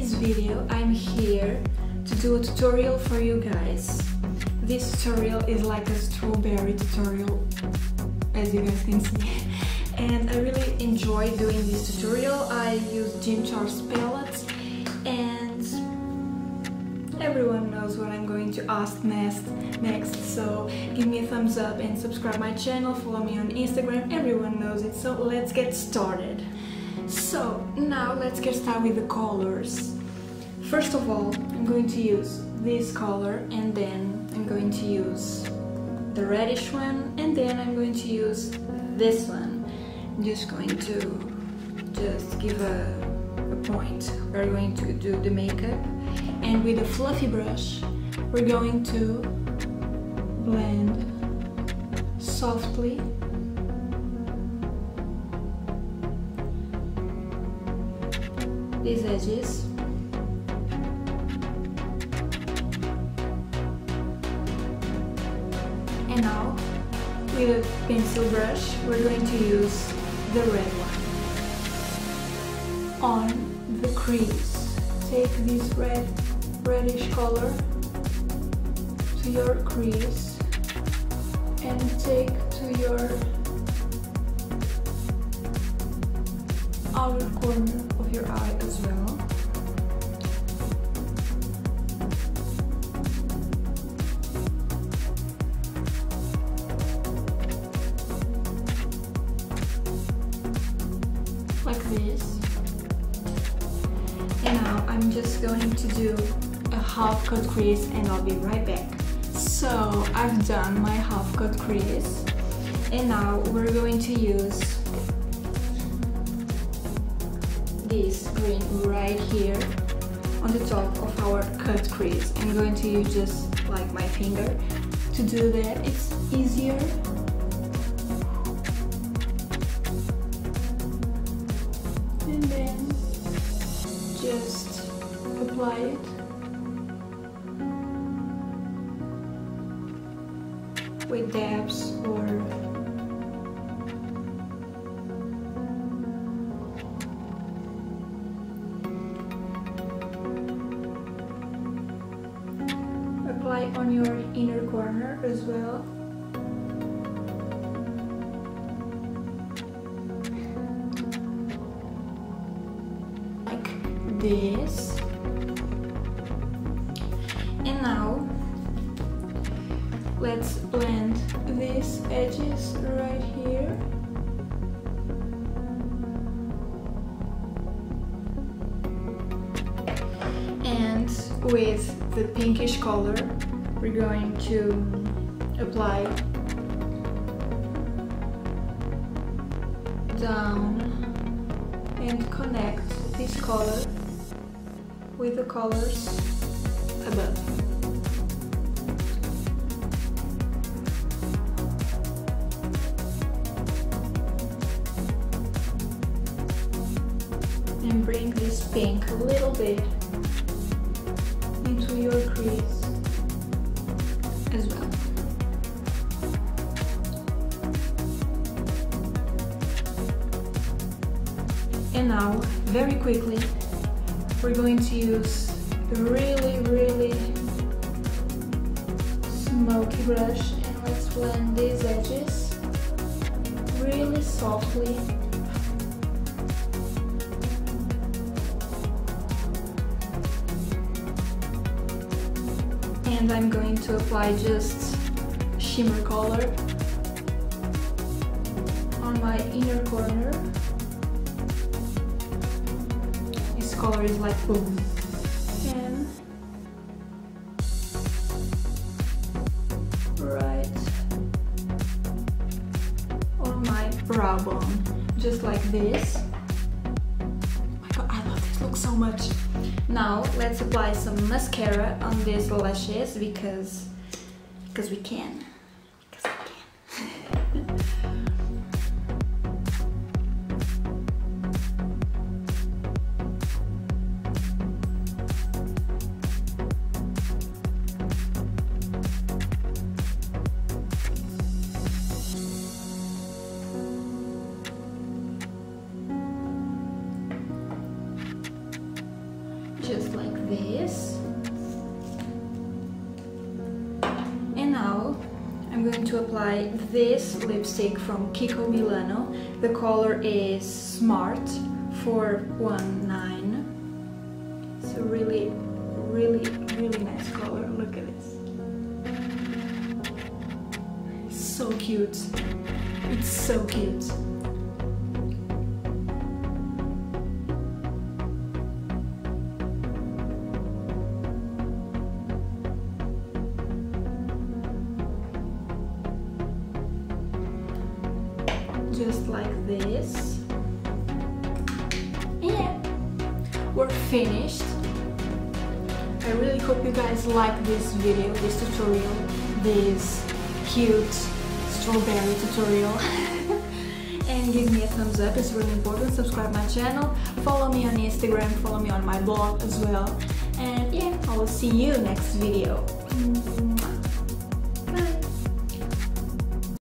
today's video I'm here to do a tutorial for you guys. This tutorial is like a strawberry tutorial as you guys can see and I really enjoy doing this tutorial. I use James Charles palettes and everyone knows what I'm going to ask next, next so give me a thumbs up and subscribe my channel, follow me on Instagram, everyone knows it so let's get started. So now let's get started with the colors. First of all, I'm going to use this color and then I'm going to use the reddish one and then I'm going to use this one. I'm just going to just give a, a point. We're going to do the makeup and with a fluffy brush we're going to blend softly these edges now with a pencil brush we're going to use the red one on the crease take this red reddish color to your crease and take to your outer corner of your eye as well. This. And now I'm just going to do a half cut crease and I'll be right back. So I've done my half cut crease and now we're going to use this green right here on the top of our cut crease. I'm going to use just like my finger to do that. It's easier apply with dabs or apply on your inner corner as well. Like this let's blend these edges right here. And with the pinkish color we're going to apply down and connect this color with the colors above and bring this pink a little bit into your crease as well. And now, very quickly, we're going to use the really, really smoky brush and let's blend these edges really softly and I'm going to apply just shimmer color on my inner corner. This color is like boom. And right on my brow bone, just like this. Oh my god, I love this look so much. Now let's apply some mascara on these lashes because because we can. just like this. And now I'm going to apply this lipstick from Kiko Milano. The color is Smart 419. It's a really, really, really nice color. Look at this. So cute. It's so cute. Just like this. Yeah, we're finished. I really hope you guys like this video, this tutorial, this cute strawberry tutorial. and give me a thumbs up, it's really important. Subscribe my channel, follow me on Instagram, follow me on my blog as well. And yeah, I will see you next video.